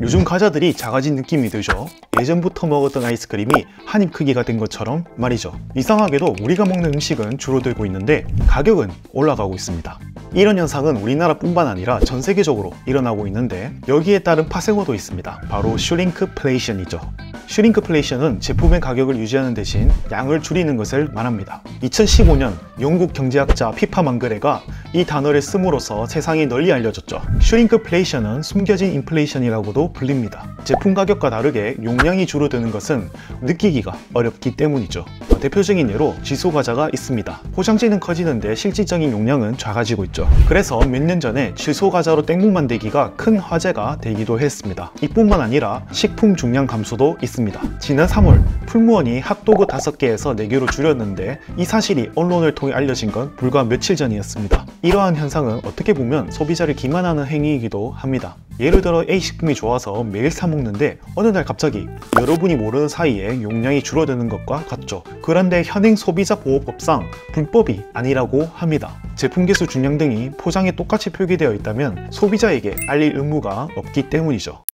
요즘 과자들이 작아진 느낌이 들죠? 예전부터 먹었던 아이스크림이 한 입 크기가 된 것처럼 말이죠. 이상하게도 우리가 먹는 음식은 줄어들고 있는데 가격은 올라가고 있습니다. 이런 현상은 우리나라뿐만 아니라 전 세계적으로 일어나고 있는데 여기에 따른 파생어도 있습니다. 바로 슈링크플레이션이죠. 슈링크플레이션은 제품의 가격을 유지하는 대신 양을 줄이는 것을 말합니다. 2015년 영국 경제학자 피파 망그레가 이 단어를 씀으로써 세상에 널리 알려졌죠. 슈링크플레이션은 숨겨진 인플레이션이라고도 불립니다. 제품 가격과 다르게 용량이 줄어드는 것은 느끼기가 어렵기 때문이죠. 대표적인 예로 지소 과자가 있습니다. 포장지는 커지는데 실질적인 용량은 작아지고 있죠. 그래서 몇 년 전에 지소 과자로 땡국 만들기가 큰 화제가 되기도 했습니다. 이뿐만 아니라 식품 중량 감소도 있습니다. 지난 3월 풀무원이 핫도그 5개에서 4개로 줄였는데 이 사실이 언론을 통해 알려진 건 불과 며칠 전이었습니다. 이러한 현상은 어떻게 보면 소비자를 기만하는 행위이기도 합니다. 예를 들어 A 식품이 좋아서 매일 사 먹는데 어느 날 갑자기 여러분이 모르는 사이에 용량이 줄어드는 것과 같죠. 그런데 현행 소비자 보호법상 불법이 아니라고 합니다. 제품 개수 중량 등이 포장에 똑같이 표기되어 있다면 소비자에게 알릴 의무가 없기 때문이죠.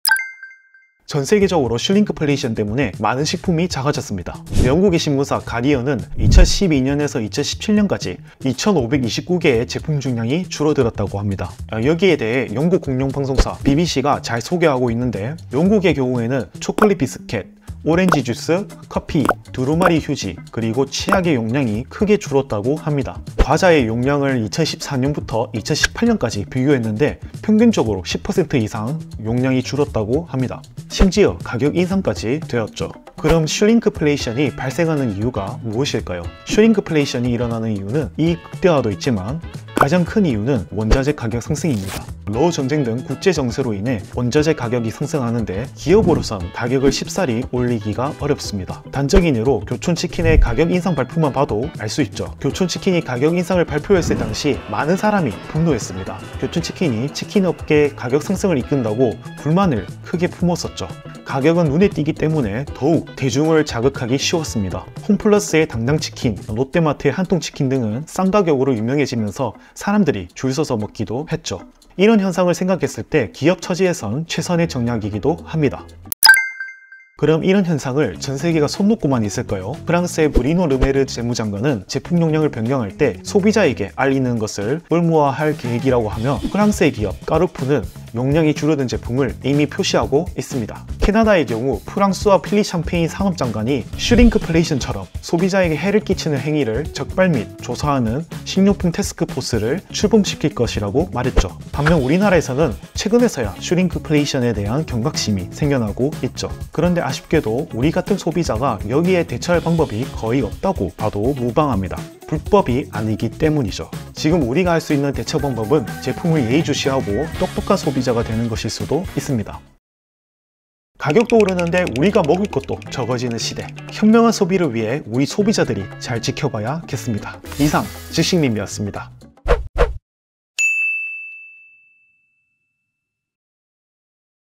전 세계적으로 슐링크플레이션 때문에 많은 식품이 작아졌습니다. 영국의 신문사 가디언은 2012년에서 2017년까지 2,529개의 제품 중량이 줄어들었다고 합니다. 여기에 대해 영국 공룡방송사 BBC가 잘 소개하고 있는데 영국의 경우에는 초콜릿 비스켓, 오렌지 주스, 커피, 두루마리 휴지, 그리고 치약의 용량이 크게 줄었다고 합니다. 과자의 용량을 2014년부터 2018년까지 비교했는데 평균적으로 10% 이상 용량이 줄었다고 합니다. 심지어 가격 인상까지 되었죠. 그럼 슈링크플레이션이 발생하는 이유가 무엇일까요? 슈링크플레이션이 일어나는 이유는 이익 극대화도 있지만 가장 큰 이유는 원자재 가격 상승입니다. 러우 전쟁 등 국제 정세로 인해 원자재 가격이 상승하는데 기업으로선 가격을 쉽사리 올리기가 어렵습니다. 단적인 예로 교촌치킨의 가격 인상 발표만 봐도 알 수 있죠. 교촌치킨이 가격 인상을 발표했을 당시 많은 사람이 분노했습니다. 교촌치킨이 치킨 업계 가격 상승을 이끈다고 불만을 크게 품었었죠. 가격은 눈에 띄기 때문에 더욱 대중을 자극하기 쉬웠습니다. 홈플러스의 당당치킨, 롯데마트의 한통치킨 등은 싼 가격으로 유명해지면서 사람들이 줄 서서 먹기도 했죠. 이런 현상을 생각했을 때 기업 처지에선 최선의 전략이기도 합니다. 그럼 이런 현상을 전 세계가 손 놓고만 있을까요? 프랑스의 브리노 르메르 재무장관은 제품 용량을 변경할 때 소비자에게 알리는 것을 의무화할 계획이라고 하며 프랑스의 기업 까르푸는 용량이 줄어든 제품을 이미 표시하고 있습니다. 캐나다의 경우 프랑수아 필립 샹파뉴 산업장관이 슈링크플레이션처럼 소비자에게 해를 끼치는 행위를 적발 및 조사하는 식료품 태스크포스를 출범시킬 것이라고 말했죠. 반면 우리나라에서는 최근에서야 슈링크플레이션에 대한 경각심이 생겨나고 있죠. 그런데 아쉽게도 우리 같은 소비자가 여기에 대처할 방법이 거의 없다고 봐도 무방합니다. 불법이 아니기 때문이죠. 지금 우리가 할 수 있는 대처 방법은 제품을 예의주시하고 똑똑한 소비자가 되는 것일 수도 있습니다. 가격도 오르는데 우리가 먹을 것도 적어지는 시대 현명한 소비를 위해 우리 소비자들이 잘 지켜봐야겠습니다. 이상 지식님이었습니다.